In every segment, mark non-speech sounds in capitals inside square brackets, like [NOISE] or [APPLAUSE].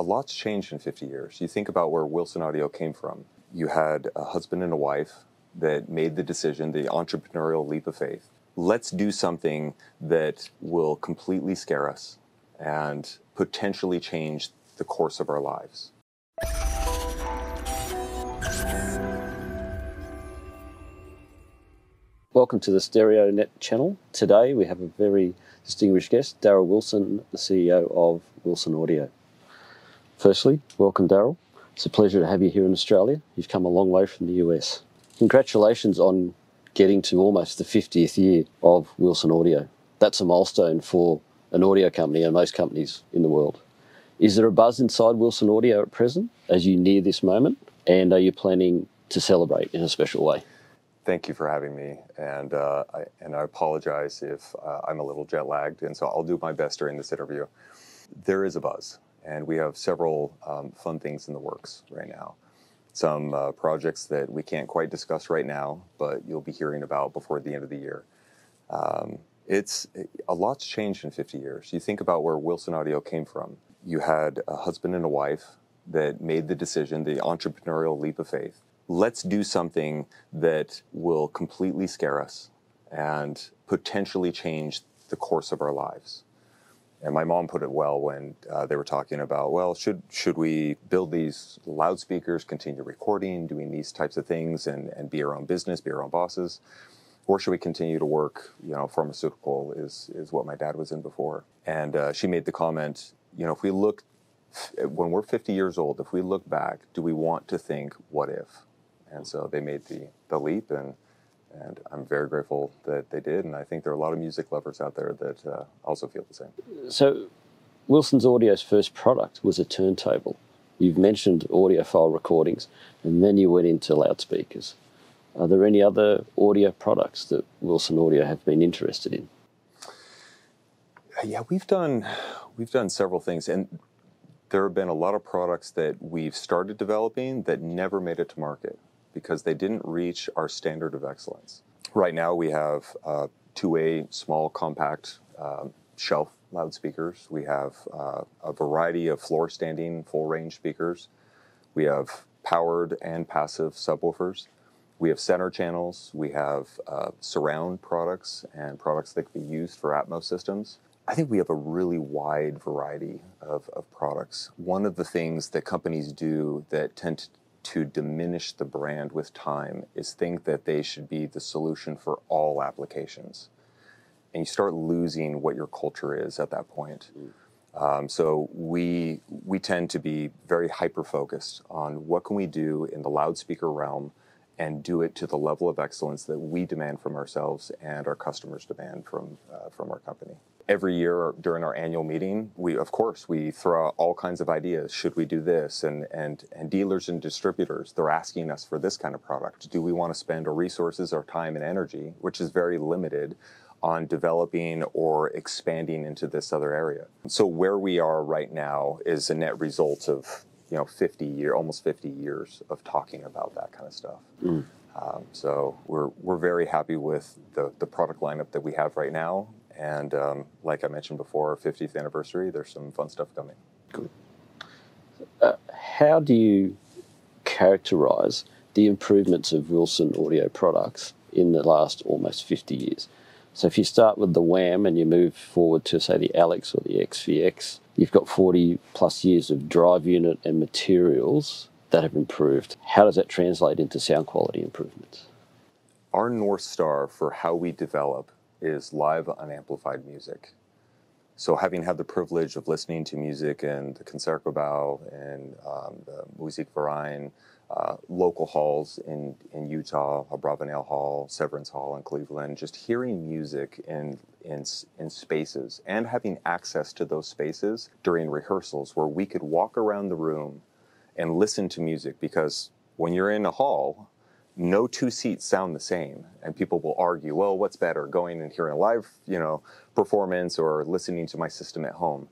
a lot's changed in 50 years. You think about where Wilson Audio came from. You had a husband and a wife that made the decision, the entrepreneurial leap of faith. Let's do something that will completely scare us and potentially change the course of our lives. Welcome to the StereoNET channel. Today we have a very distinguished guest, Daryl Wilson, the CEO of Wilson Audio. Firstly, welcome, Daryl. It's a pleasure to have you here in Australia. You've come a long way from the US. Congratulations on getting to almost the 50th year of Wilson Audio. That's a milestone for an audio company and most companies in the world. Is there a buzz inside Wilson Audio at present as you near this moment? And are you planning to celebrate in a special way? Thank you for having me, and uh, I, and I apologize if uh, I'm a little jet lagged, and so I'll do my best during this interview. There is a buzz, and we have several um, fun things in the works right now. Some uh, projects that we can't quite discuss right now, but you'll be hearing about before the end of the year. Um, it's a lot's changed in 50 years. You think about where Wilson Audio came from. You had a husband and a wife that made the decision, the entrepreneurial leap of faith, let's do something that will completely scare us and potentially change the course of our lives. And my mom put it well when uh, they were talking about, well, should should we build these loudspeakers, continue recording, doing these types of things, and, and be our own business, be our own bosses, or should we continue to work? You know, pharmaceutical is is what my dad was in before. And uh, she made the comment, you know, if we look when we're 50 years old, if we look back, do we want to think, what if? And so they made the, the leap, and, and I'm very grateful that they did. And I think there are a lot of music lovers out there that uh, also feel the same. So, Wilson's Audio's first product was a turntable. You've mentioned audiophile recordings, and then you went into loudspeakers. Are there any other audio products that Wilson Audio have been interested in? Yeah, we've done we've done several things, and there have been a lot of products that we've started developing that never made it to market because they didn't reach our standard of excellence. Right now, we have uh, 2A small compact um, shelf loudspeakers. We have uh, a variety of floor standing full range speakers. We have powered and passive subwoofers. We have center channels. We have uh, surround products and products that can be used for Atmos systems. I think we have a really wide variety of, of products. One of the things that companies do that tend to diminish the brand with time is think that they should be the solution for all applications. And you start losing what your culture is at that point. Mm. Um, so we we tend to be very hyper focused on what can we do in the loudspeaker realm and do it to the level of excellence that we demand from ourselves and our customers demand from uh, from our company every year during our annual meeting, we of course we throw out all kinds of ideas. Should we do this? And and and dealers and distributors, they're asking us for this kind of product. Do we want to spend our resources, our time and energy, which is very limited, on developing or expanding into this other area? So where we are right now is a net result of you know 50 year almost 50 years of talking about that kind of stuff. Mm. Um, so we're we're very happy with the the product lineup that we have right now and um, like I mentioned before, 50th anniversary, there's some fun stuff coming. Good. Uh, how do you characterize the improvements of Wilson audio products in the last almost 50 years? So if you start with the WAMM and you move forward to, say, the Alexx or the XVX, you've got 40 plus years of drive unit and materials that have improved. How does that translate into sound quality improvements? Our North Star for how we develop is live unamplified music. So, having had the privilege of listening to music in the Concertgebouw and um, the Musikverein, uh, local halls in, in Utah, Abravanel Hall, Severance Hall in Cleveland, just hearing music in, in, in spaces and having access to those spaces during rehearsals where we could walk around the room and listen to music because when you're in a hall, no two seats sound the same. And people will argue well what's better going and hearing a live you know performance or listening to my system at home?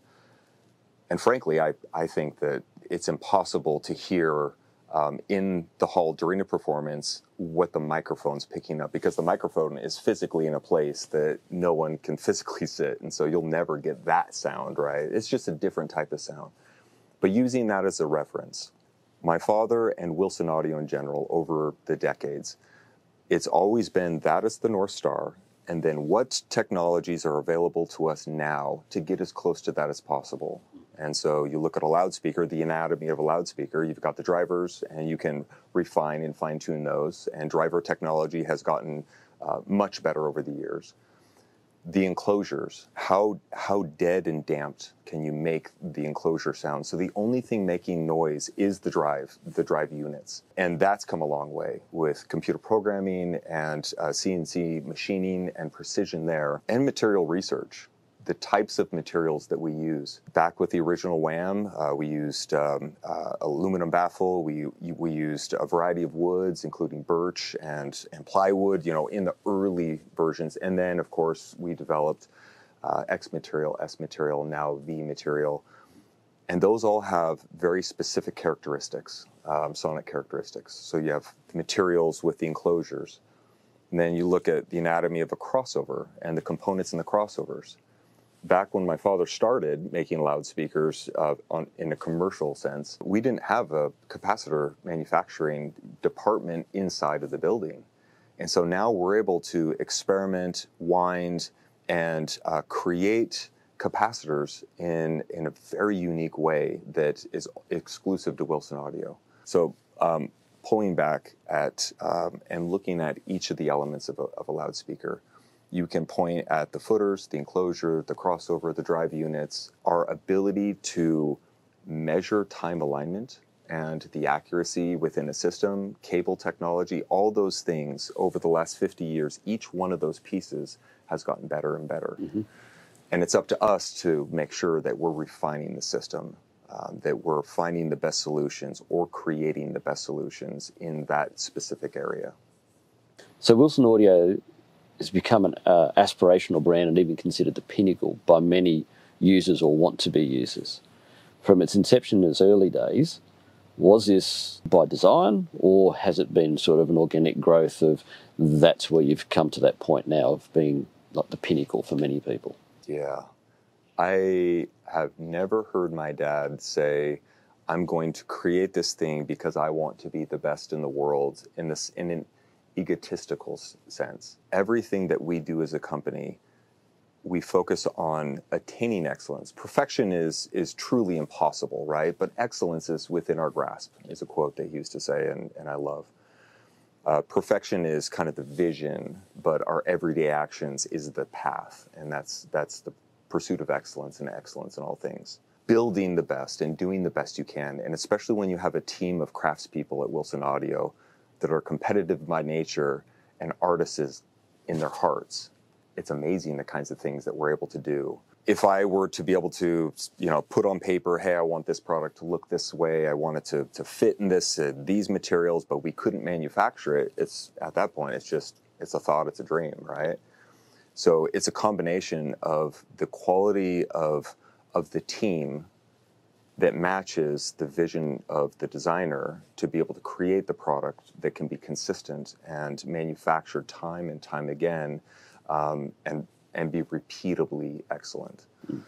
And frankly i, I think that it's impossible to hear um, in the hall during a performance what the microphone's picking up because the microphone is physically in a place that no one can [LAUGHS] physically sit. And so you'll never get that sound right? It's just a different type of sound. But using that as a reference, my father and Wilson Audio in general over the decades, it's always been that is the North Star, and then what technologies are available to us now to get as close to that as possible. And so you look at a loudspeaker, the anatomy of a loudspeaker, you've got the drivers, and you can refine and fine tune those. And driver technology has gotten uh, much better over the years the enclosures how how dead and damped can you make the enclosure sound? So the only thing making noise is the drive the drive units. And that's come a long way with computer programming and uh, cnc machining and precision there and material research the types of materials that we use. Back with the original WAMM, uh, we used um, uh, aluminum baffle. We we used a variety of woods, including birch and and plywood. You know, in the early versions, and then of course we developed uh, X material, S material, now V material, and those all have very specific characteristics, um, sonic characteristics. So you have materials with the enclosures. And then you look at the anatomy of a crossover and the components in the crossovers back when my father started making loudspeakers uh, on, in a commercial sense, we didn't have a capacitor manufacturing department inside of the building. And so now we're able to experiment, wind, and uh, create capacitors in, in a very unique way that is exclusive to Wilson Audio. So, um, pulling back at um, and looking at each of the elements of a, of a loudspeaker, you can point at the footers, the enclosure, the crossover, the drive units. Our ability to measure time alignment and the accuracy within a system, cable technology, all those things over the last 50 years, each one of those pieces has gotten better and better. Mm-hmm. And it's up to us to make sure that we're refining the system, um, that we're finding the best solutions or creating the best solutions in that specific area. So, Wilson Audio has become an uh, aspirational brand and even considered the pinnacle by many users or want to be users. From its inception in its early days, was this by design or has it been sort of an organic growth of that's where you've come to that point now of being like the pinnacle for many people? Yeah. I have never heard my dad say, I'm going to create this thing because I want to be the best in the world in this in an egotistical sense. Everything that we do as a company, we focus on attaining excellence. Perfection is is truly impossible, right? But excellence is within our grasp, is a quote they used to say, and, and I love. Uh, perfection is kind of the vision, but our everyday actions is the path, and that's that's the pursuit of excellence and excellence in all things. Building the best and doing the best you can, and especially when you have a team of craftspeople at Wilson Audio that are competitive by nature and artists in their hearts. It's amazing the kinds of things that we're able to do. If I were to be able to, you know, put on paper, hey, I want this product to look this way, I want it to, to fit in this uh, these materials, but we couldn't manufacture it. It's at that point, it's just it's a thought, it's a dream, right? So it's a combination of the quality of of the team that matches the vision of the designer to be able to create the product that can be consistent and manufactured time and time again um, and and be repeatably excellent. Mm.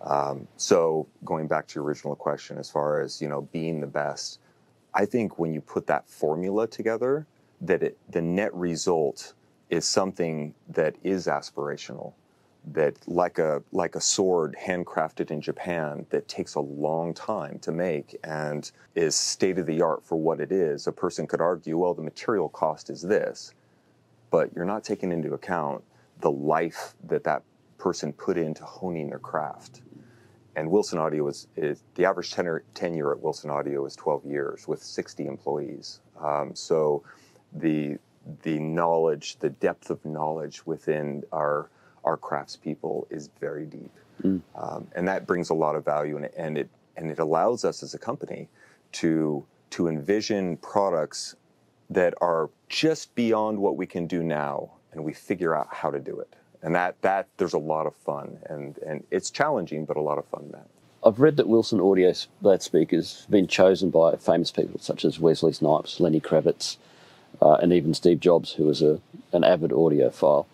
Um, so going back to your original question, as far as you know, being the best, I think when you put that formula together, that it, the net result is something that is aspirational that like a like a sword handcrafted in Japan that takes a long time to make and is state of the art for what it is. A person could argue, well, the material cost is this, but you're not taking into account the life that that person put into honing their craft. And Wilson Audio is, is the average tenure, tenure at Wilson Audio is 12 years with 60 employees. Um, so the the knowledge, the depth of knowledge within our our craftspeople is very deep, mm. um, and that brings a lot of value, and it, and it and it allows us as a company to to envision products that are just beyond what we can do now, and we figure out how to do it. And that that there's a lot of fun, and and it's challenging, but a lot of fun. That I've read that Wilson Audio loudspeakers have been chosen by famous people such as Wesley Snipes, Lenny Kravitz, uh, and even Steve Jobs, who was a, an avid audiophile.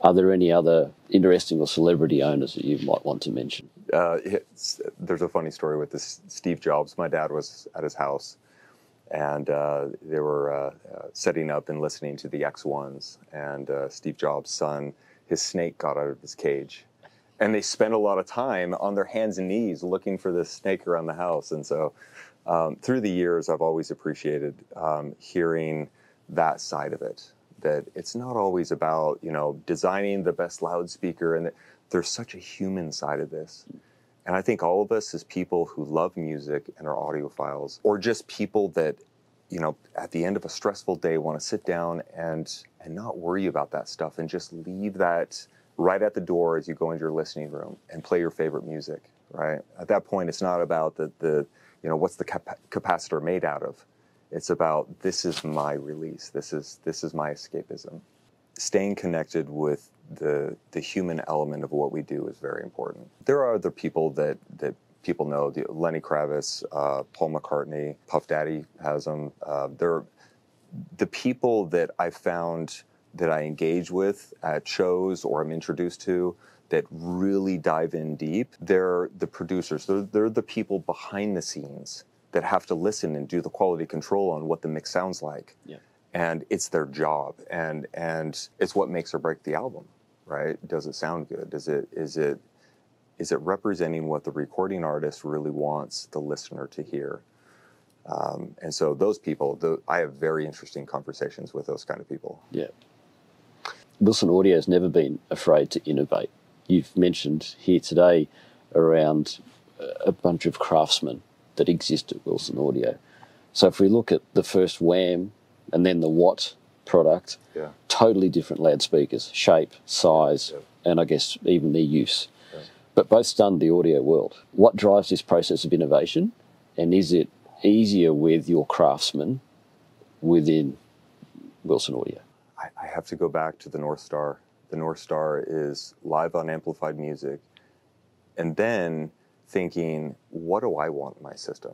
Are there any other interesting or celebrity owners that you might want to mention? uh, there's a funny story with this Steve Jobs. My dad was at his house, and uh, they were uh, uh, setting up and listening to the X1s. And uh, Steve Jobs' son, his snake got out of his cage, and they spent a lot of time on their hands and knees looking for this snake around the house. And so, um, through the years, I've always appreciated um, hearing that side of it. That it's not always about you know designing the best loudspeaker, and there's such a human side of this. And I think all of us as people who love music and are audiophiles, or just people that, you know, at the end of a stressful day want to sit down and and not worry about that stuff and just leave that right at the door as you go into your listening room and play your favorite music. Right at that point, it's not about the the you know what's the cap- capacitor made out of. It's about this is my release. This is this is my escapism. Staying connected with the the human element of what we do is very important. There are other people that that people know. Lenny Kravitz, uh, Paul McCartney, Puff Daddy has them. Uh, they're the people that I found that I engage with at shows or I'm introduced to that really dive in deep. They're the producers. They're, they're the people behind the scenes that have to listen and do the quality control on what the mix sounds like Yeah. and it's their job and and it's what makes or break the album right does it sound good does it is it is it representing what the recording artist really wants the listener to hear um, and so those people the, i have very interesting conversations with those kind of people Yeah. Wilson Audio has never been afraid to innovate. You've mentioned here today around a bunch of craftsmen that exist at Wilson Audio. So if we look at the first WAMM and then the Watt product, yeah totally different loudspeakers, shape, size, Yeah. and I guess even their use. Yeah. But both stunned the audio world. What drives this process of innovation? And is it easier with your craftsmen within Wilson Audio? I, I have to go back to the North Star. The North Star is live unamplified music, and then thinking, what do I want in my system?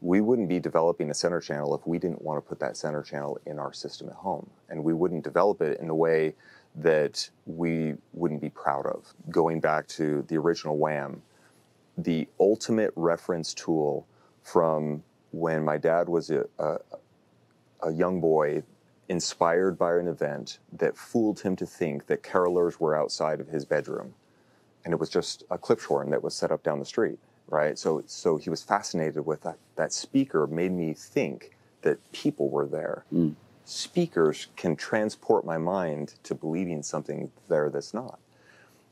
We wouldn't be developing a center channel if we didn't want to put that center channel in our system at home, and we wouldn't develop it in a way that we wouldn't be proud of. Going back to the original WAMM, the ultimate reference tool from when my dad was a, a, a young boy inspired by an event that fooled him to think that carolers were outside of his bedroom. And it was just a Klipschorn that was set up down the street, right? So, so he was fascinated with that. That speaker made me think that people were there. Mm. Speakers can transport my mind to believing something there that's not.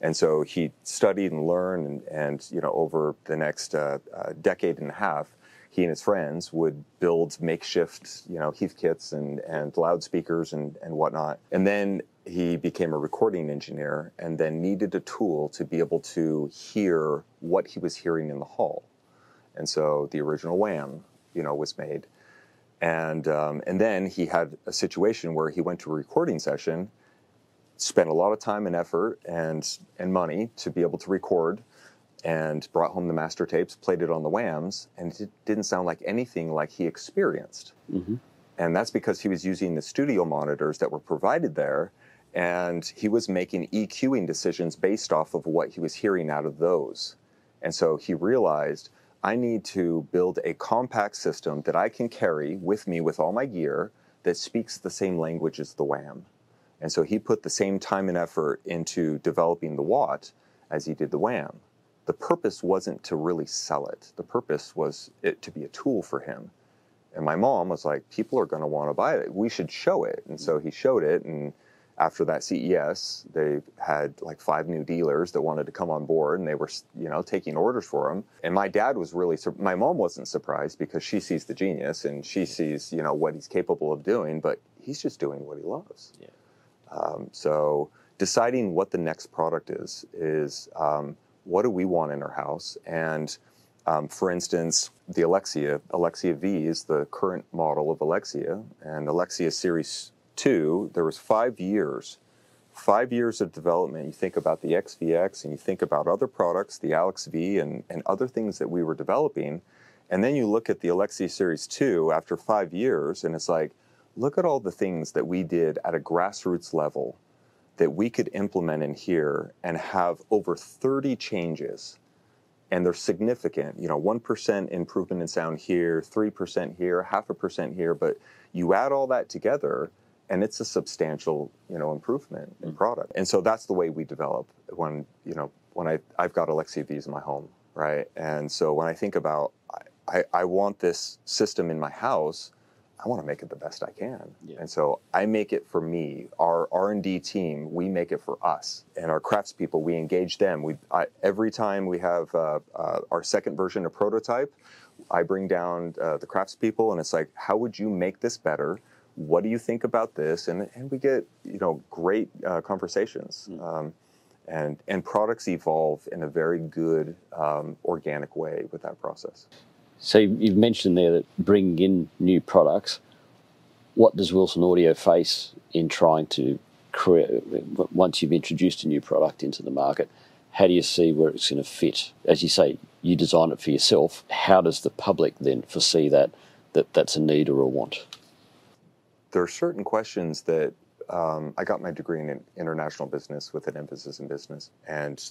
And so he studied and learned, and, and you know, over the next uh, uh, decade and a half, he and his friends would build makeshift, you know, Heathkits and, and loudspeakers and, and whatnot. And then he became a recording engineer and then needed a tool to be able to hear what he was hearing in the hall. And so the original WAMM, you know, was made. And, um, and then he had a situation where he went to a recording session, spent a lot of time and effort and, and money to be able to record and brought home the master tapes, played it on the WAMMs, and it didn't sound like anything like he experienced. Mhm. And that's because he was using the studio monitors that were provided there, and he was making EQing decisions based off of what he was hearing out of those. And so he realized I need to build a compact system that I can carry with me with all my gear that speaks the same language as the WAMM. And so he put the same time and effort into developing the Watt as he did the WAMM. The purpose wasn't to really sell it. The purpose was it to be a tool for him. And my mom was like, people are going to want to buy it. We should show it. And so he showed it. And after that CES, they had like five new dealers that wanted to come on board and they were, you know, taking orders for him. And my dad was really, sur- my mom wasn't surprised because she sees the genius and she sees, you know, what he's capable of doing, but he's just doing what he loves. Yeah. Um, so deciding what the next product is, is um, what do we want in our house? And um, for instance, the Alexia, Alexia V is the current model of Alexia, and Alexia Series 2, there was five years, five years of development. You think about the XVX and you think about other products, the Alexx V and, and other things that we were developing. And then you look at the Alexia Series 2 after five years, and it's like, look at all the things that we did at a grassroots level that we could implement in here and have over 30 changes and they're significant. You know, one percent improvement in sound here, three percent here, half a percent here, but you add all that together, and it's a substantial, you know, improvement in mm-hmm. product. And so that's the way we develop when you know when I I've got Alexia V's in my home, right? And so when I think about I, I want this system in my house. I want to make it the best I can, Yeah. and so I make it for me. Our R and D team, we make it for us, and our craftspeople, we engage them. We I, every time we have uh, uh, our second version of prototype, I bring down uh, the craftspeople, and it's like, how would you make this better? What do you think about this? And and we get you know great uh, conversations. Um, and, and products evolve in a very good um, organic way with that process. So you've mentioned there that bringing in new products. What does Wilson Audio face in trying to create once you've introduced a new product into the market? How do you see where it's going to fit? As you say, you design it for yourself. How does the public then foresee that that that's a need or a want? There are certain questions that um, I got my degree in international business with an emphasis in business, and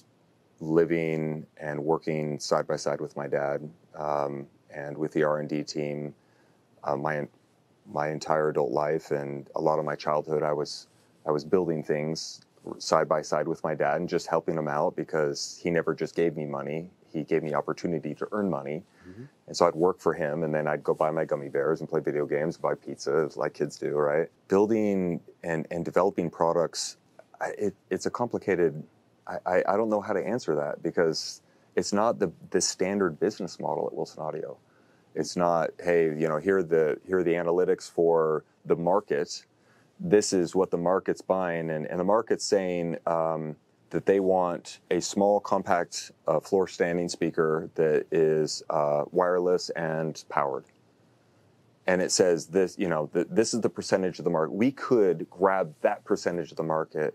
living and working side by side with my dad um, and with the R and D team, uh, my my entire adult life and a lot of my childhood, I was I was building things side by side with my dad and just helping him out because he never just gave me money; he gave me opportunity to earn money. And so I'd work for him, and then I'd go buy my gummy bears and play video games, buy pizza, like kids do, right? Building and, and developing products, it, it's a complicated. I, I, I don't know how to answer that because it's not the, the standard business model at Wilson Audio. It's not, hey, you know, here are the here are the analytics for the market. This is what the market's buying, and, and the market's saying um, that they want a small, compact, uh, floor standing speaker that is uh, wireless and powered. And it says this, you know, th- this is the percentage of the market. We could grab that percentage of the market.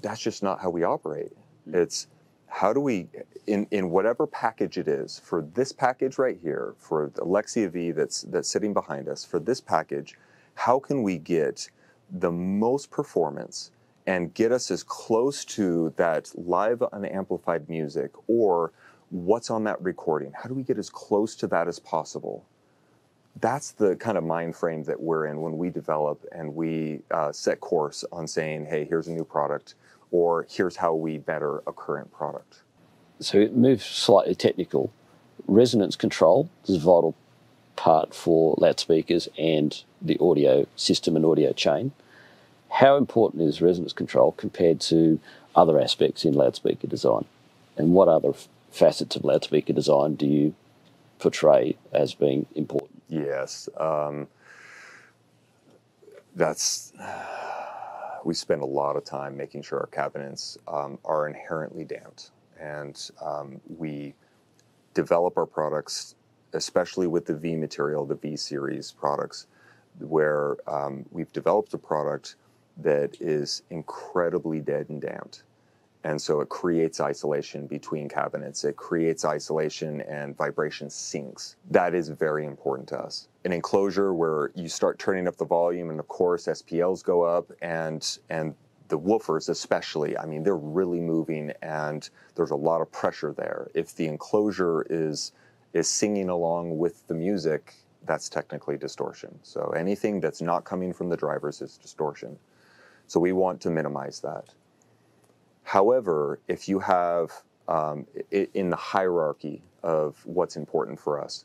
That's just not how we operate. It's how do we, in, in whatever package it is, for this package right here, for the Lexia V that's, that's sitting behind us, for this package, how can we get the most performance and get us as close to that live unamplified music or what's on that recording? How do we get as close to that as possible? That's the kind of mind frame that we're in when we develop and we uh, set course on saying, hey, here's a new product, or here's how we better a current product. So it moves slightly technical. Resonance control is a vital part for loudspeakers and the audio system and audio chain. How important is resonance control compared to other aspects in loudspeaker design? And what other facets of loudspeaker design do you portray as being important? Yes, um, that's. We spend a lot of time making sure our cabinets um, are inherently damped, and um, we develop our products, especially with the V material, the V series products, where um, we've developed a product that is incredibly dead and damped. And so it creates isolation between cabinets. It creates isolation and vibration sinks. That is very important to us. An enclosure where you start turning up the volume, and of course SPLs go up, and and the woofers especially. I mean, they're really moving, and there's a lot of pressure there. If the enclosure is is singing along with the music, that's technically distortion. So anything that's not coming from the drivers is distortion. So we want to minimize that. However, if you have um, in the hierarchy of what's important for us,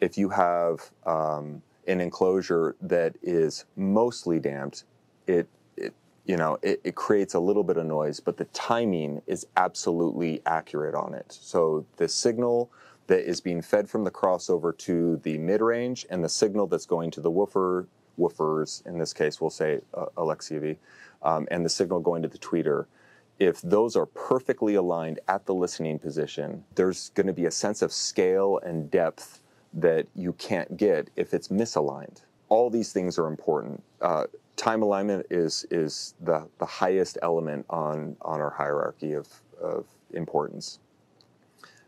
if you have um, an enclosure that is mostly damped, it, it you know it, it creates a little bit of noise, but the timing is absolutely accurate on it. So the signal that is being fed from the crossover to the mid range and the signal that's going to the woofer woofers in this case we'll say uh, Alexia V, um, and the signal going to the tweeter if those are perfectly aligned at the listening position, there's going to be a sense of scale and depth that you can't get if it's misaligned. All these things are important. Uh, time alignment is is the, the highest element on on our hierarchy of, of importance.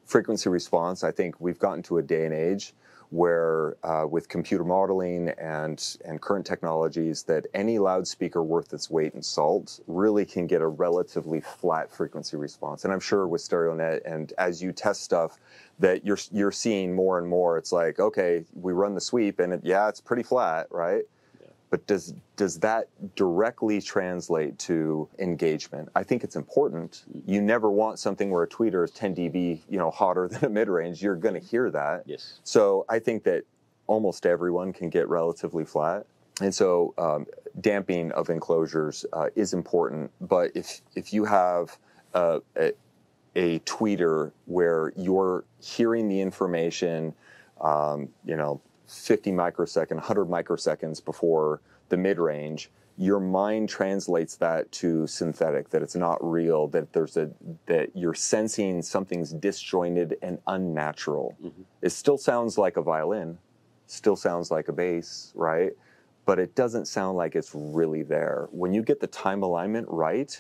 Frequency response, I think we've gotten to a day and age where uh, with computer modeling and and current technologies that any loudspeaker worth its weight in salt really can get a relatively flat frequency response. And i'm sure with stereonet and as you test stuff that you're you're seeing more and more it's like okay we run the sweep and it, yeah it's pretty flat right but does does that directly translate to engagement? I think it's important. You never want something where a tweeter is 10 dB, you know, hotter [LAUGHS] than a mid range. You're going to hear that. Yes. So I think that almost everyone can get relatively flat, and so um, damping of enclosures uh, is important. But if if you have a, a, a tweeter where you're hearing the information, um, you know, 50 microsecond, 100 microseconds before the mid range, your mind translates that to synthetic, that it's not real, that there's a that you're sensing something's disjointed and unnatural. Mm-hmm. It still sounds like a violin, still sounds like a bass, right? But it doesn't sound like it's really there. When you get the time alignment right,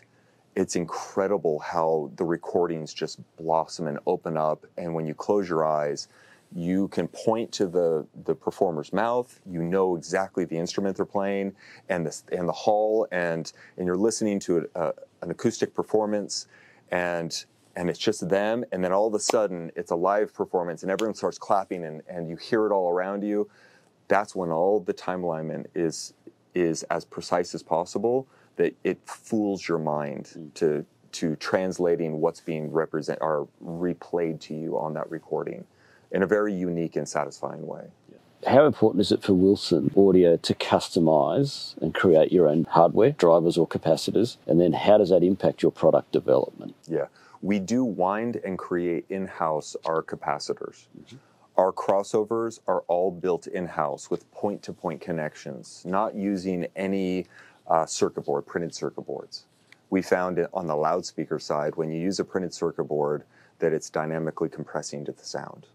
it's incredible how the recordings just blossom and open up. And when you close your eyes, you can point to the, the performer's mouth you know exactly the instrument they're playing and the, and the hall and, and you're listening to a, an acoustic performance and and it's just them and then all of a sudden it's a live performance and everyone starts clapping and, and you hear it all around you that's when all the time alignment is is as precise as possible that it fools your mind mm. to to translating what's being represent or replayed to you on that recording in a very unique and satisfying way. How important is it for Wilson Audio to customize and create your own hardware, drivers or capacitors? And then how does that impact your product development? Yeah, we do wind and create in house our capacitors. Mm-hmm. Our crossovers are all built in house with point to point connections, not using any uh, circuit board, printed circuit boards. We found it on the loudspeaker side when you use a printed circuit board that it's dynamically compressing to the sound.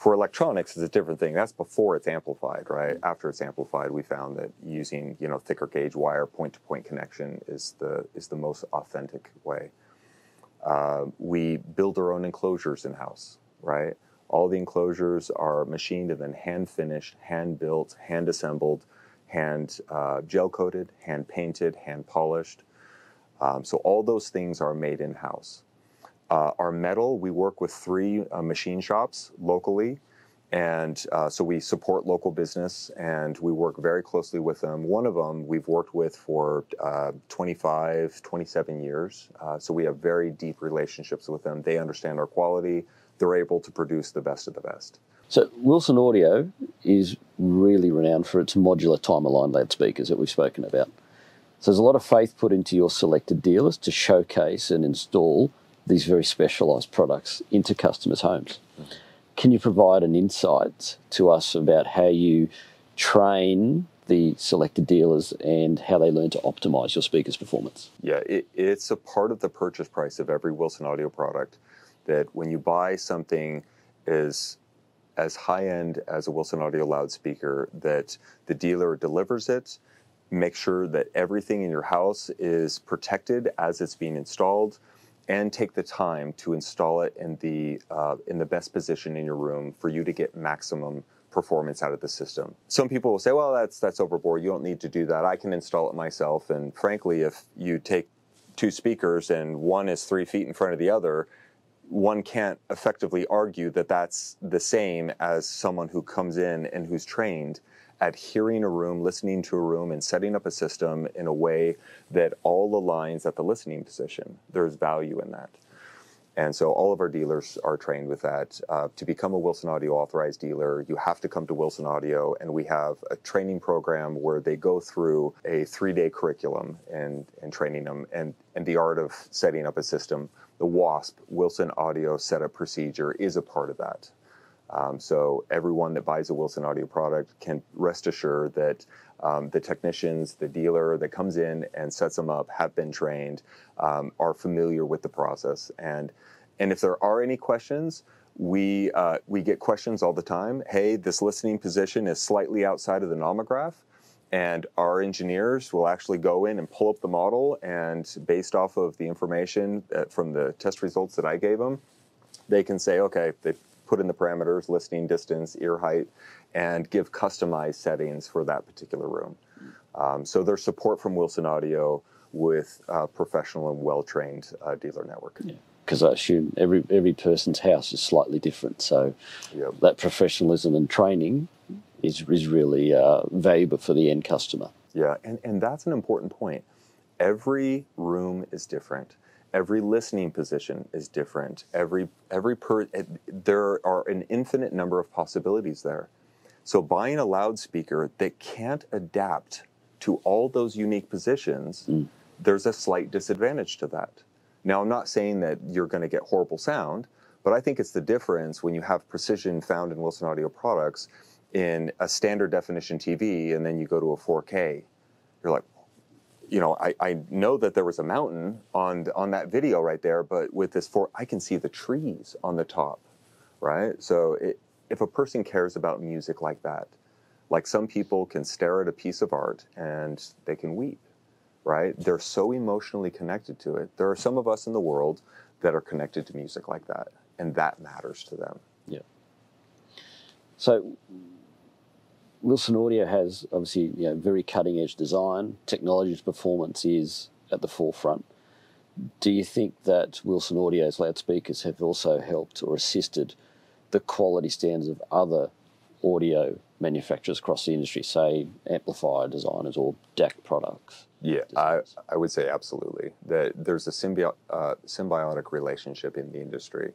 For electronics, it's a different thing. That's before it's amplified, right? Mm-hmm. After it's amplified, we found that using you know thicker gauge wire point-to-point connection is the is the most authentic way. Uh, we build our own enclosures in house, right? All the enclosures are machined and then hand finished, hand built, hand assembled, hand uh, gel coated, hand painted, hand polished. Um, so all those things are made in house. Uh, our metal, we work with three uh, machine shops locally. And uh, so we support local business and we work very closely with them. One of them we've worked with for uh, 25, 27 years. Uh, so we have very deep relationships with them. They understand our quality, they're able to produce the best of the best. So Wilson Audio is really renowned for its modular time aligned loudspeakers that we've spoken about. So there's a lot of faith put into your selected dealers to showcase and install these very specialised products into customers' homes. Can you provide an insight to us about how you train the selected dealers and how they learn to optimize your speakers' performance? Yeah, it, it's a part of the purchase price of every Wilson Audio product that when you buy something as as high end as a Wilson Audio loudspeaker, that the dealer delivers it, make sure that everything in your house is protected as it's being installed and take the time to install it in the uh, in the best position in your room for you to get maximum performance out of the system. Some people will say, "Well, that's that's overboard. You don't need to do that. I can install it myself." And frankly, if you take two speakers and one is three feet in front of the other, one can't effectively argue that that's the same as someone who comes in and who's trained at hearing a room, listening to a room, and setting up a system in a way that all aligns at the listening position. There's value in that. And so all of our dealers are trained with that. Uh, to become a Wilson Audio authorized dealer, you have to come to Wilson Audio, and we have a training program where they go through a three day curriculum and, and training them and, and the art of setting up a system. The WASP, Wilson Audio Setup Procedure, is a part of that. Um, so everyone that buys a Wilson Audio product can rest assured that um, the technicians, the dealer that comes in and sets them up, have been trained, um, are familiar with the process, and and if there are any questions, we uh, we get questions all the time. Hey, this listening position is slightly outside of the nomograph. And our engineers will actually go in and pull up the model, and based off of the information uh, from the test results that I gave them, they can say, okay, they put in the parameters, listening distance, ear height, and give customized settings for that particular room. Um, so there's support from Wilson Audio with a professional and well-trained uh, dealer network. Because I assume every every person's house is slightly different, so Yep. that professionalism and training is is really uh, valuable for the end customer. Yeah, and, and that's an important point. Every room is different. Every listening position is different. Every every per eh, there are an infinite number of possibilities there. So buying a loudspeaker that can't adapt to all those unique positions, mm. there's a slight disadvantage to that. Now, I'm not saying that you're going to get horrible sound, but I think it's the difference when you have precision found in Wilson Audio products in a standard definition TV and then you go to a 4K. You're like, you know, I, I know that there was a mountain on on that video right there, but with this four, I can see the trees on the top, right? So it, if a person cares about music like that, like some people can stare at a piece of art and they can weep, right? They're so emotionally connected to it. There are some of us in the world that are connected to music like that, and that matters to them. Yeah. So Wilson Audio has obviously you know very cutting edge design. Technology's performance is at the forefront. Do you think that Wilson Audio's loudspeakers have also helped or assisted the quality standards of other audio manufacturers across the industry, say amplifier designers or DAC products? Yeah, I, I would say absolutely that there's a symbio- uh, symbiotic relationship in the industry.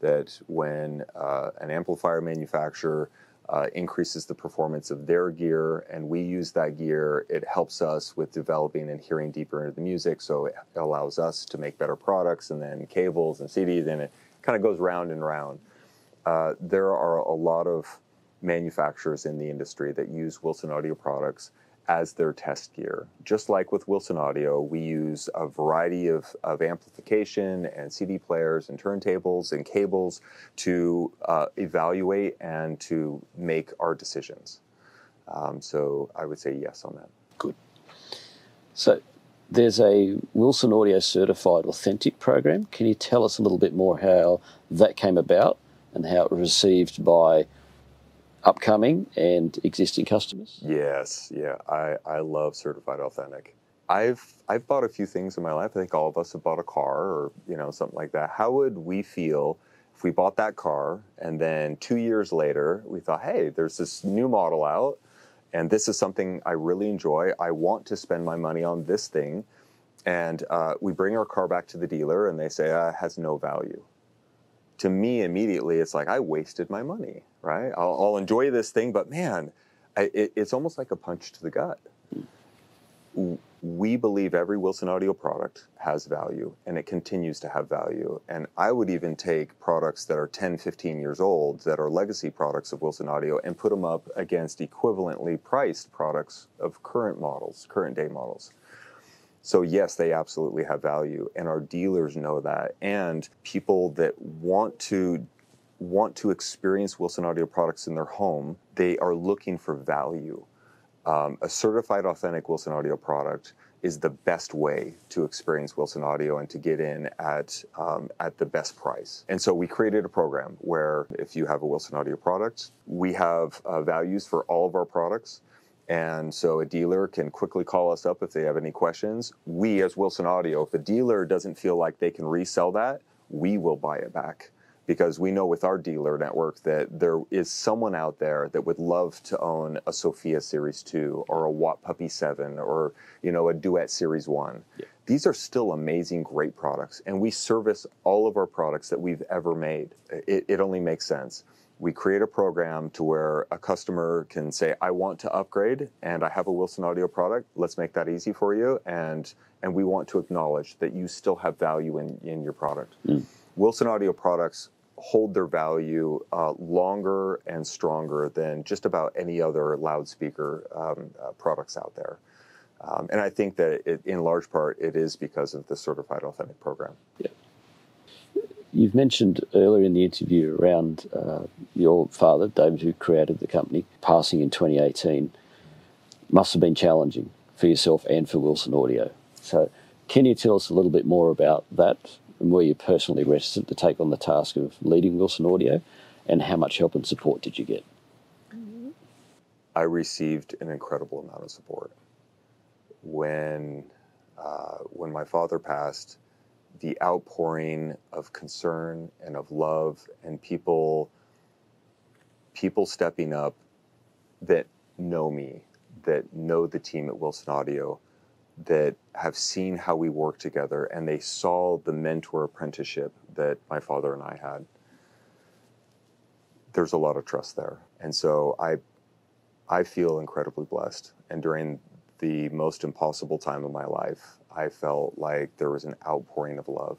That when uh, an amplifier manufacturer uh, increases the performance of their gear and we use that gear, it helps us with developing and hearing deeper into the music. So it allows us to make better products and then cables and CDs, and it kind of goes round and round. Uh, there are a lot of manufacturers in the industry that use Wilson Audio products as their test gear. Just like with Wilson Audio, we use a variety of, of amplification and CD players and turntables and cables to uh, evaluate and to make our decisions. Um, so I would say yes on that. Good. So there's a Wilson Audio Certified Authentic program. Can you tell us a little bit more how that came about and how it was received by upcoming and existing customers? Yes, yeah, I, I love certified authentic. I've I've bought a few things in my life. I think all of us have bought a car or you know something like that. How would we feel if we bought that car and then two years later we thought, hey, there's this new model out, and this is something I really enjoy. I want to spend my money on this thing, and uh, we bring our car back to the dealer and they say uh, it has no value. To me, immediately, it's like I wasted my money. Right? I'll, I'll enjoy this thing, but man, I, it, it's almost like a punch to the gut. We believe every Wilson Audio product has value and it continues to have value. And I would even take products that are 10, 15 years old that are legacy products of Wilson Audio and put them up against equivalently priced products of current models, current day models. So yes, they absolutely have value, and our dealers know that. And people that want to want to experience Wilson Audio products in their home, they are looking for value. Um, a certified authentic Wilson Audio product is the best way to experience Wilson Audio and to get in at um, at the best price. And so we created a program where if you have a Wilson Audio product, we have uh, values for all of our products. And so a dealer can quickly call us up if they have any questions. We, as Wilson Audio, if a dealer doesn't feel like they can resell that, we will buy it back because we know with our dealer network that there is someone out there that would love to own a Sophia Series 2 or a Watt Puppy 7 or you know a Duet Series 1. These are still amazing great products and we service all of our products that we've ever made. It, it only makes sense. We create a program to where a customer can say, I want to upgrade and I have a Wilson Audio product. Let's make that easy for you. And, and we want to acknowledge that you still have value in, in your product. Mm. Wilson Audio products hold their value uh, longer and stronger than just about any other loudspeaker um, uh, products out there. Um, and I think that it, in large part it is because of the certified authentic program. Yeah. You've mentioned earlier in the interview around uh, your father, David, who created the company, passing in 2018. Must have been challenging for yourself and for Wilson Audio. So, can you tell us a little bit more about that and were you personally reticent to take on the task of leading Wilson Audio? and how much help and support did you get? I received an incredible amount of support. When uh, when my father passed, the outpouring of concern and of love and people people stepping up that know me, that know the team at Wilson Audio, that have seen how we work together, and they saw the mentor apprenticeship that my father and I had. There's a lot of trust there, and so I, I feel incredibly blessed. And during the most impossible time of my life, I felt like there was an outpouring of love.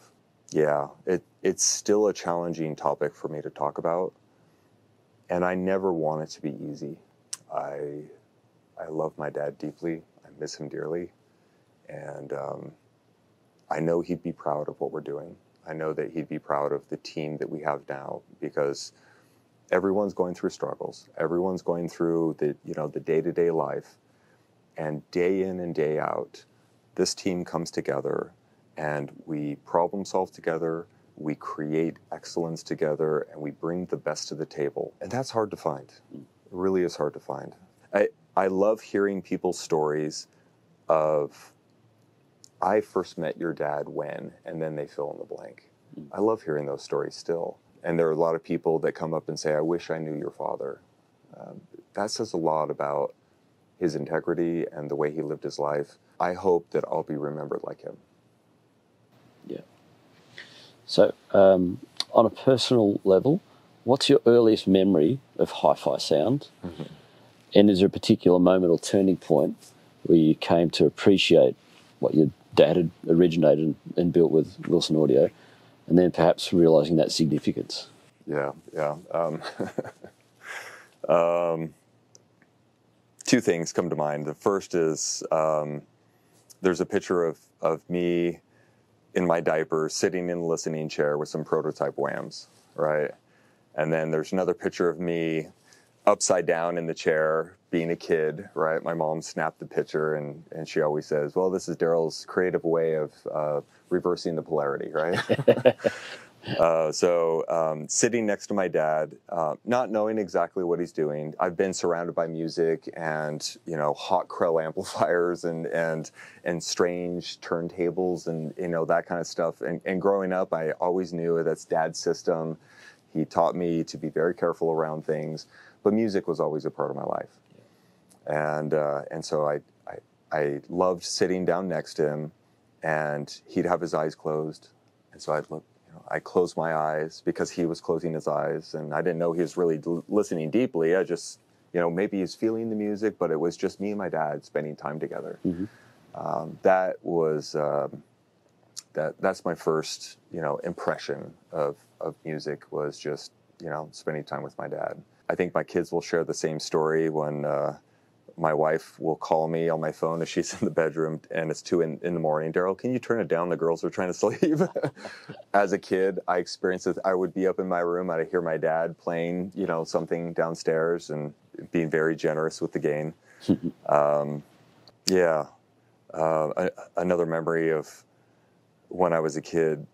Yeah, it, it's still a challenging topic for me to talk about, and I never want it to be easy. I, I love my dad deeply. I miss him dearly, and um, I know he'd be proud of what we're doing. I know that he'd be proud of the team that we have now because everyone's going through struggles. Everyone's going through the you know the day to day life, and day in and day out, this team comes together, and we problem solve together. We create excellence together, and we bring the best to the table, and that's hard to find. It really is hard to find. I I love hearing people's stories of I first met your dad when, and then they fill in the blank. I love hearing those stories still. And there are a lot of people that come up and say, I wish I knew your father. Um, that says a lot about his integrity and the way he lived his life. I hope that I'll be remembered like him. Yeah. So, um, on a personal level, what's your earliest memory of hi fi sound? Mm-hmm. And is there a particular moment or turning point where you came to appreciate what your dad had originated and built with Wilson Audio, and then perhaps realizing that significance? Yeah, yeah. Um, [LAUGHS] um, two things come to mind. The first is um, there's a picture of, of me in my diaper sitting in a listening chair with some prototype WAMMs, right? And then there's another picture of me upside down in the chair being a kid, right? My mom snapped the picture and, and she always says, well, this is Daryl's creative way of uh, reversing the polarity, right? [LAUGHS] Uh, so um, sitting next to my dad, uh, not knowing exactly what he's doing, I've been surrounded by music and you know hot Krell [LAUGHS] amplifiers and and and strange turntables and you know that kind of stuff. And, and growing up, I always knew that's dad's system. He taught me to be very careful around things, but music was always a part of my life. And uh, and so I, I I loved sitting down next to him, and he'd have his eyes closed, and so I'd look you know, I closed my eyes because he was closing his eyes, and I didn't know he was really listening deeply. I just, you know, maybe he's feeling the music, but it was just me and my dad spending time together. Mm-hmm. Um, that was um, that. That's my first, you know, impression of of music was just, you know, spending time with my dad. I think my kids will share the same story when uh, my wife will call me on my phone if she's [LAUGHS] in the bedroom and it's two in, in the morning. Daryl, can you turn it down? The girls are trying to [LAUGHS] sleep. As a kid, I experienced it. I would be up in my room. I'd hear my dad playing, you know, something downstairs and being very generous with the gain. [LAUGHS] um, yeah. Uh, a, another memory of when I was a kid,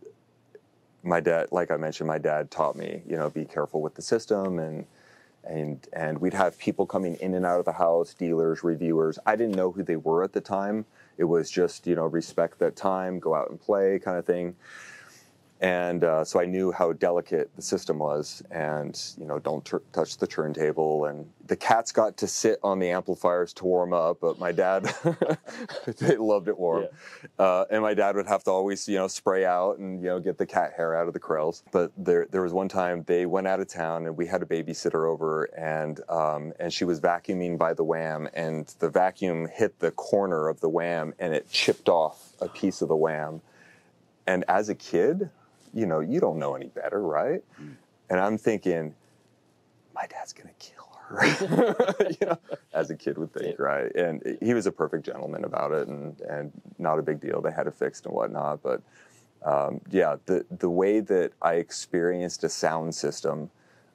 my dad, like I mentioned, my dad taught me, you know, be careful with the system and and and we'd have people coming in and out of the house, dealers, reviewers. I didn't know who they were at the time. It was just you know respect that time, go out and play kind of thing and uh, so I knew how delicate the system was, and you know, don't t- touch the turntable. And the cats got to sit on the amplifiers to warm up, but my dad, [LAUGHS] they loved it warm, yeah. uh, and my dad would have to always you know spray out and you know get the cat hair out of the Krells. But there, there was one time they went out of town, and we had a babysitter over, and um, and she was vacuuming by the WAMM, and the vacuum hit the corner of the WAMM, and it chipped off a piece of the WAMM. And as a kid, you know, you don't know any better, right? Mm. And I'm thinking, my dad's gonna kill her, [LAUGHS] you know, as a kid would think, right? And he was a perfect gentleman about it, and and not a big deal. They had it fixed and whatnot, but um, yeah, the the way that I experienced a sound system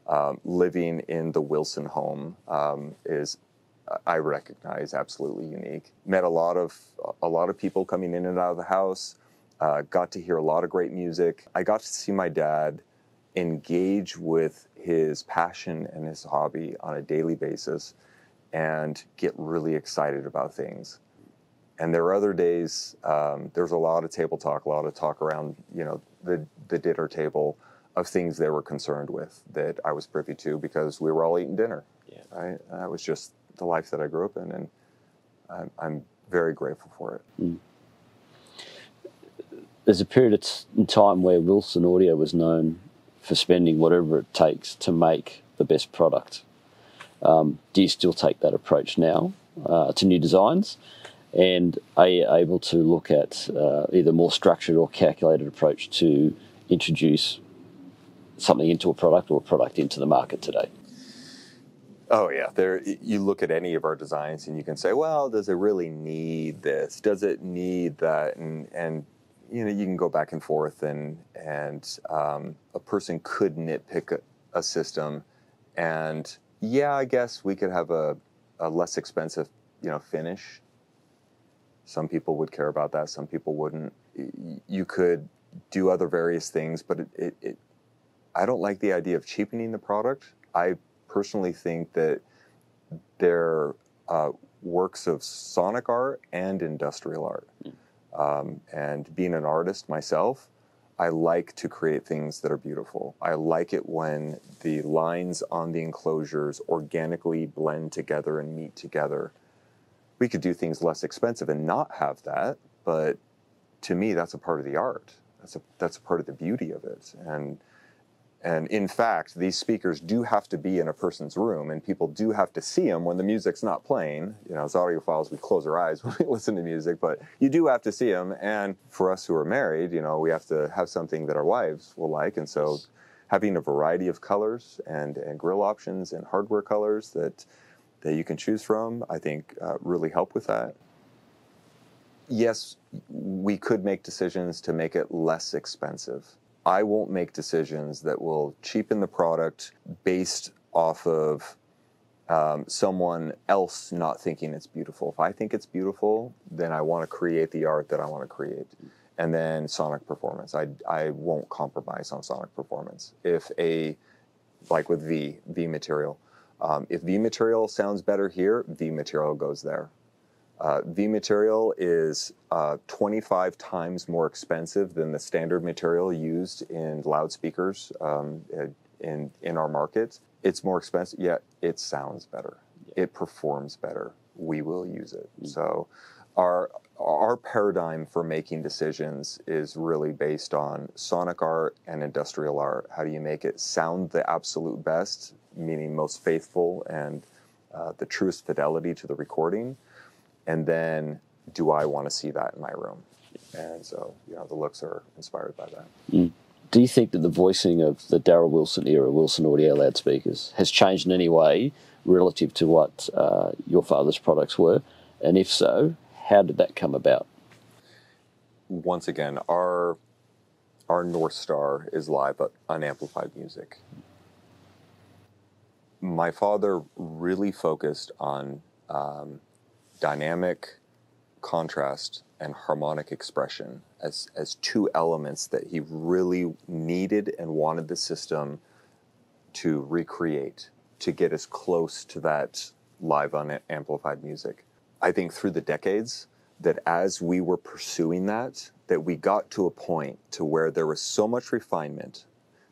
um, living in the Wilson home um, is I recognize absolutely unique. Met a lot of a lot of people coming in and out of the house. Uh, got to hear a lot of great music. I got to see my dad engage with his passion and his hobby on a daily basis and get really excited about things. And there are other days, um, there's a lot of table talk, a lot of talk around, you know, the, the dinner table of things they were concerned with that I was privy to because we were all eating dinner. Yeah. Right? That was just the life that I grew up in, and I'm, I'm very grateful for it. There's a period of t- in time where Wilson Audio was known for spending whatever it takes to make the best product. Um, do you still take that approach now uh, to new designs? And are you able to look at uh, either more structured or calculated approach to introduce something into a product or a product into the market today? Oh yeah, there. You look at any of our designs, and you can say, "Well, does it really need this? Does it need that?" And and you know, you can go back and forth, and and um, a person could nitpick a, a system, and yeah, I guess we could have a, a less expensive, you know, finish. Some people would care about that. Some people wouldn't. You could do other various things, but it, it, it I don't like the idea of cheapening the product. I personally think that they're uh, works of sonic art and industrial art. Um, and being an artist myself, I like to create things that are beautiful. I like it when the lines on the enclosures organically blend together and meet together. We could do things less expensive and not have that, but to me, that's a part of the art. That's a that's a part of the beauty of it. And and in fact, these speakers do have to be in a person's room, and people do have to see them when the music's not playing. You know, as audiophiles, we close our eyes [LAUGHS] when we listen to music, but you do have to see them. And for us who are married, you know, we have to have something that our wives will like. And so, having a variety of colors and, and grill options and hardware colors that that you can choose from, I think, uh, really help with that. Yes, we could make decisions to make it less expensive. I won't make decisions that will cheapen the product based off of um, someone else not thinking it's beautiful. If I think it's beautiful, then I want to create the art that I want to create. And then sonic performance. I, I won't compromise on sonic performance. If a, like with V, V material, um, if V material sounds better here, V material goes there. Uh, v material is uh, 25 times more expensive than the standard material used in loudspeakers um, in in our market. It's more expensive, yet it sounds better. It performs better. We will use it. So, our our paradigm for making decisions is really based on sonic art and industrial art. How do you make it sound the absolute best, meaning most faithful and uh, the truest fidelity to the recording? And then do I want to see that in my room? And so, you know, the looks are inspired by that. Do you think that the voicing of the Daryl Wilson era Wilson audio loudspeakers has changed in any way relative to what uh, your father's products were? And if so, how did that come about? Once again, our our north star is live but unamplified music. My father really focused on um, dynamic contrast and harmonic expression as, as two elements that he really needed and wanted the system to recreate to get as close to that live unamplified music. I think through the decades that as we were pursuing that, that we got to a point to where there was so much refinement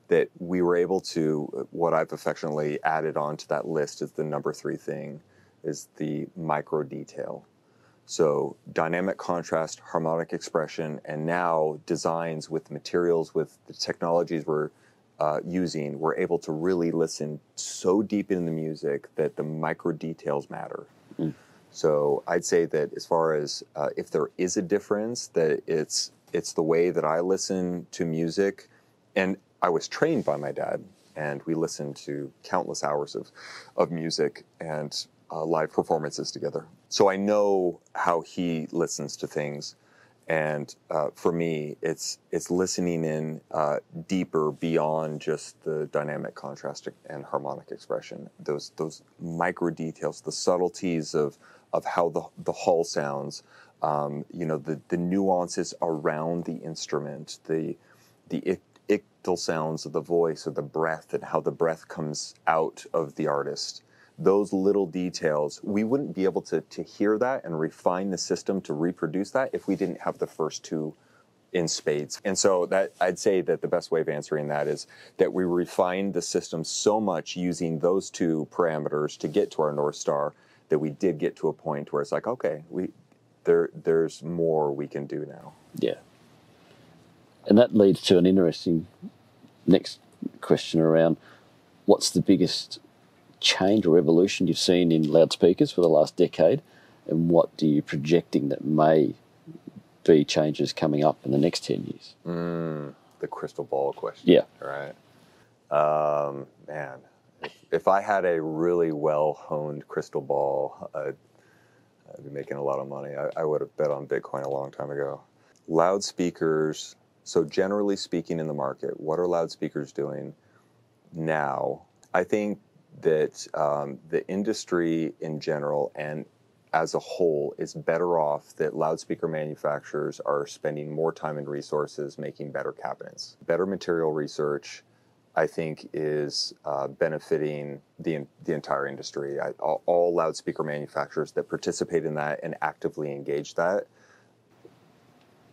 that we were able to uh, what I've affectionately added on to that list is the number three thing is the micro detail. So dynamic contrast, harmonic expression, and now designs with materials, with the technologies we're uh, using, we're able to really listen so deep in the music that the micro details matter. So I'd say that as far as uh, if there is a difference, that it's it's the way that I listen to music, and I was trained by my dad, and we listened to countless hours of of music and uh, live performances together. So I know how he listens to things, and uh, for me, it's it's listening in uh, deeper beyond just the dynamic contrast and harmonic expression. Those those micro details, the subtleties of of how the the hull sounds, um, you know, the the nuances around the instrument, the the ictal sounds of the voice or the breath and how the breath comes out of the artist. Those little details, we wouldn't be able to, to hear that and refine the system to reproduce that if we didn't have the first two in spades. And so that I'd say that the best way of answering that is that we refined the system so much using those two parameters to get to our North Star that we did get to a point where it's like, okay, we there there's more we can do now. Yeah. And that leads to an interesting next question around what's the biggest change or evolution you've seen in loudspeakers for the last decade, and what do you projecting that may be changes coming up in the next 10 years? Mm, the crystal ball question. Yeah. Right. Um, man, if, if I had a really well honed crystal ball, I'd, I'd, be making a lot of money. I, I would have bet on Bitcoin a long time ago. Loudspeakers, so generally speaking in the market, what are loudspeakers doing now? I think that um, the industry in general and as a whole is better off that loudspeaker manufacturers are spending more time and resources making better cabinets. Better material research, I think, is uh, benefiting the, the entire industry. I, all, all, loudspeaker manufacturers that participate in that and actively engage that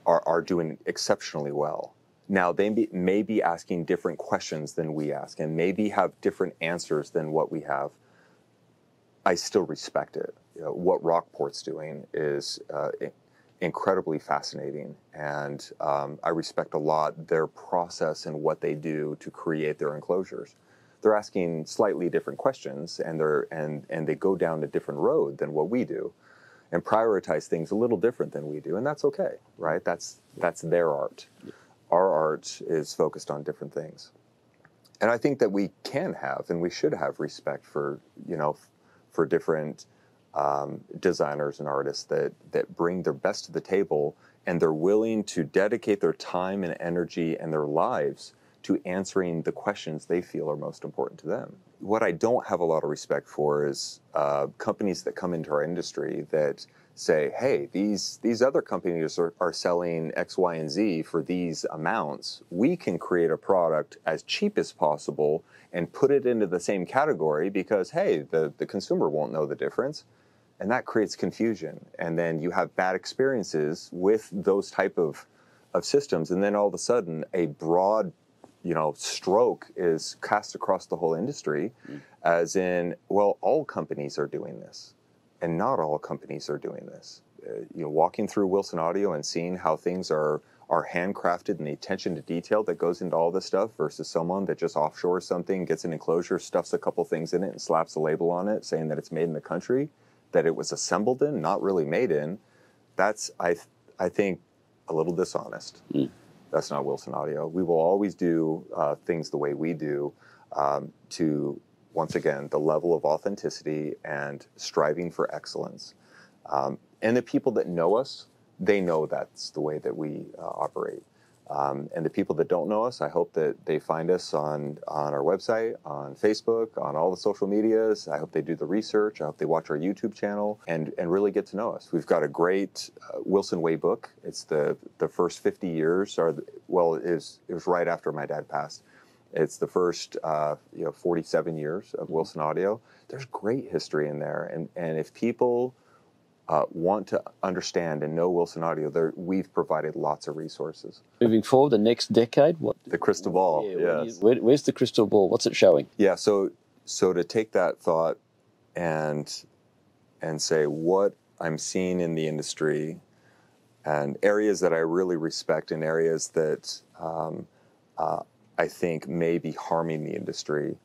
are, are doing exceptionally well. Now, they may, be asking different questions than we ask and maybe have different answers than what we have. I still respect it you know, what Rockport's doing is uh, incredibly fascinating, and um, I respect a lot their process and what they do to create their enclosures. They're asking slightly different questions, and they're and and they go down a different road than what we do, and prioritize things a little different than we do, and that's okay, right? That's that's their art. Our art is focused on different things, and I think that we can have and we should have respect for you know for different um, designers and artists that that bring their best to the table and they're willing to dedicate their time and energy and their lives to answering the questions they feel are most important to them. What I don't have a lot of respect for is uh, companies that come into our industry that say, "Hey, these these other companies are, are selling X, Y, and Z for these amounts. We can create a product as cheap as possible and put it into the same category because hey, the the consumer won't know the difference." and that creates confusion and then you have bad experiences with those type of of systems and then all of a sudden a broad you know stroke is cast across the whole industry mm. as in well all companies are doing this and not all companies are doing this uh, you know walking through wilson audio and seeing how things are are handcrafted and the attention to detail that goes into all this stuff versus someone that just offshores something gets an enclosure stuffs a couple things in it and slaps a label on it saying that it's made in the country that it was assembled in, not really made in, that's I I think a little dishonest. Mm. That's not Wilson Audio. We will always do uh, things the way we do um, to once again the level of authenticity and striving for excellence. Um, and the people that know us, they know that's the way that we uh, operate. Um, and the people that don't know us, I hope that they find us on, on our website, on Facebook, on all the social medias. I hope they do the research. I hope they watch our YouTube channel and, and really get to know us. We've got a great uh, Wilson Way book. It's the, the first 50 years, or well, it was, it was right after my dad passed. It's the first uh, you know 47 years of Wilson Audio. There's great history in there, and and if people uh, want to understand and know Wilson Audio, there, we've provided lots of resources. Moving forward, the next decade, what the crystal ball? Yeah, yes. Where, where's the crystal ball? What's it showing? Yeah, so so to take that thought and and say what I'm seeing in the industry and areas that I really respect and areas that um, uh, I think may be harming the industry.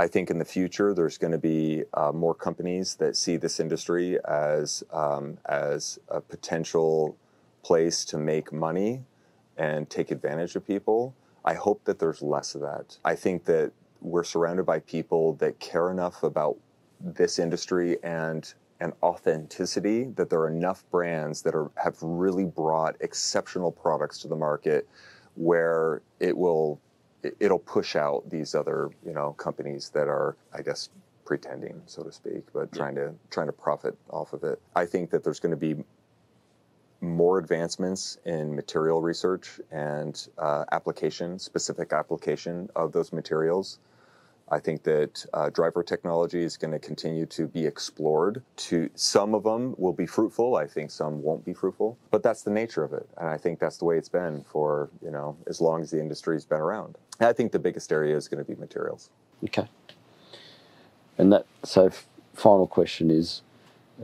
I think in the future there's going to be uh, more companies that see this industry as um, as a potential place to make money and take advantage of people. I hope that there's less of that. I think that we're surrounded by people that care enough about this industry and and authenticity that there are enough brands that are have really brought exceptional products to the market where it will it'll push out these other you know companies that are I guess pretending so to speak but trying to trying to profit off of it I think that there's going to be more advancements in material research and uh, application, specific application of those materials. I think that uh, driver technology is going to continue to be explored. To some of them will be fruitful. I think some won't be fruitful, but that's the nature of it, and I think that's the way it's been for you know as long as the industry's been around. And I think the biggest area is going to be materials. Okay. And that so f- final question is,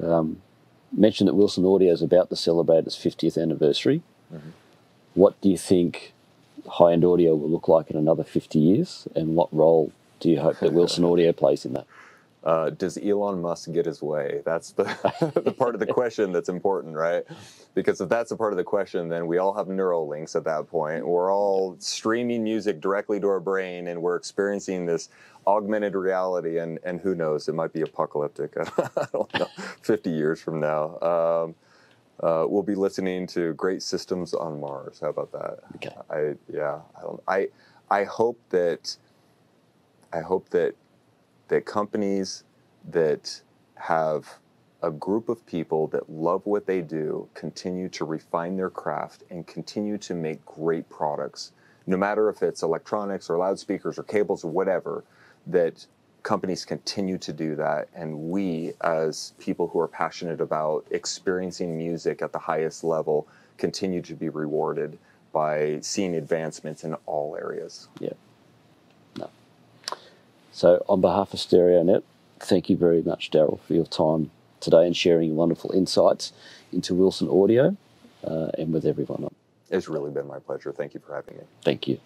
um, mentioned that Wilson Audio is about to celebrate its 50th anniversary. What do you think high-end audio will look like in another 50 years, and what role do you hope that Wilson Audio plays in that? Uh, does Elon Musk get his way? That's the, [LAUGHS] the part of the question that's important, right? Because if that's a part of the question, then we all have neural links at that point. We're all streaming music directly to our brain and we're experiencing this augmented reality. And, and who knows, it might be apocalyptic. [LAUGHS] I don't know, 50 years from now. Um, uh, we'll be listening to great systems on Mars. How about that? Okay. I, yeah, I don't, I, I hope that, I hope that that companies that have a group of people that love what they do continue to refine their craft and continue to make great products, no matter if it's electronics or loudspeakers or cables or whatever, that companies continue to do that. And we, as people who are passionate about experiencing music at the highest level, continue to be rewarded by seeing advancements in all areas. Yeah. So, on behalf of StereoNET, thank you very much, Daryl, for your time today and sharing your wonderful insights into Wilson Audio uh, and with everyone. It's really been my pleasure. Thank you for having me. Thank you.